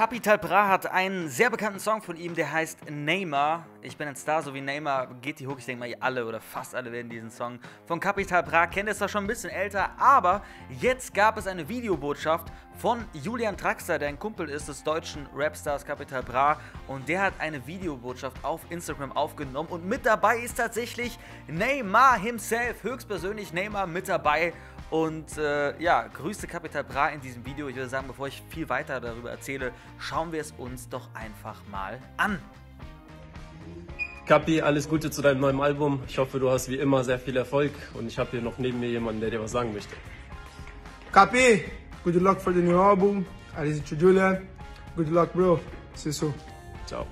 Capital Bra hat einen sehr bekannten Song von ihm, der heißt Neymar. Ich bin ein Star, so wie Neymar geht die hoch. Ich denke mal, alle oder fast alle werden diesen Song von Capital Bra kennen. Der ist zwar schon ein bisschen älter, aber jetzt gab es eine Videobotschaft von Julian Traxler, der ein Kumpel ist des deutschen Rapstars Capital Bra. Und der hat eine Videobotschaft auf Instagram aufgenommen. Und mit dabei ist tatsächlich Neymar himself, höchstpersönlich Neymar mit dabei. Und äh, ja, grüße Capital Bra in diesem Video. Ich würde sagen, bevor ich viel weiter darüber erzähle, schauen wir es uns doch einfach mal an. Capi, alles Gute zu deinem neuen Album. Ich hoffe, du hast wie immer sehr viel Erfolg und ich habe hier noch neben mir jemanden, der dir was sagen möchte. Capi, good luck for the new album. To Julian. Good luck, bro. See you soon. Ciao.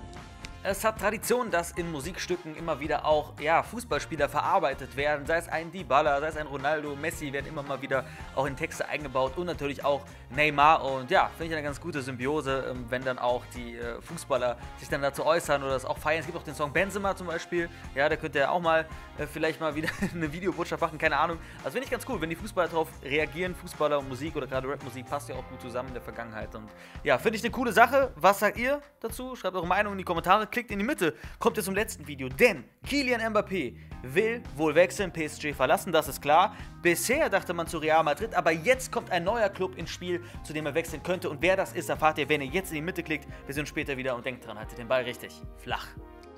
Es hat Tradition, dass in Musikstücken immer wieder auch ja, Fußballspieler verarbeitet werden. Sei es ein Dybala, sei es ein Ronaldo, Messi werden immer mal wieder auch in Texte eingebaut und natürlich auch Neymar. Und ja, finde ich eine ganz gute Symbiose, ähm, wenn dann auch die äh, Fußballer sich dann dazu äußern oder das auch feiern. Es gibt auch den Song Benzema zum Beispiel. Ja, der könnte ja auch mal äh, vielleicht mal wieder eine Videobotschaft machen, keine Ahnung. Also finde ich ganz cool, wenn die Fußballer darauf reagieren. Fußballer und Musik oder gerade Rapmusik passt ja auch gut zusammen in der Vergangenheit. Und ja, finde ich eine coole Sache. Was sagt ihr dazu? Schreibt eure Meinung in die Kommentare klickt in die Mitte, kommt ihr zum letzten Video. Denn Kylian Mbappé will wohl wechseln, PSG verlassen, das ist klar. Bisher dachte man zu Real Madrid, aber jetzt kommt ein neuer Club ins Spiel, zu dem er wechseln könnte. Und wer das ist, erfahrt ihr, wenn ihr jetzt in die Mitte klickt. Wir sehen uns später wieder und denkt dran, haltet den Ball richtig flach.